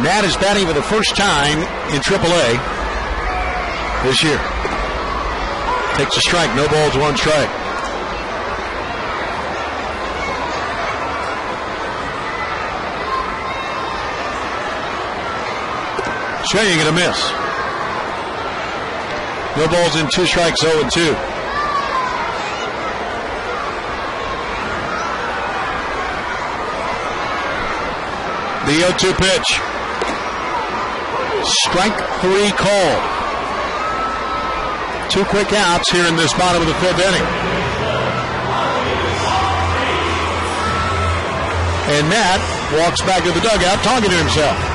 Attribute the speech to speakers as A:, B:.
A: Matt is batting for the first time in AAA this year. Takes a strike, no balls, one strike. Swinging and a miss. No balls in two strikes, 0 and 2. The 0 2 pitch. Strike three called. Two quick outs here in this bottom of the fifth inning. And Matt walks back to the dugout talking to himself.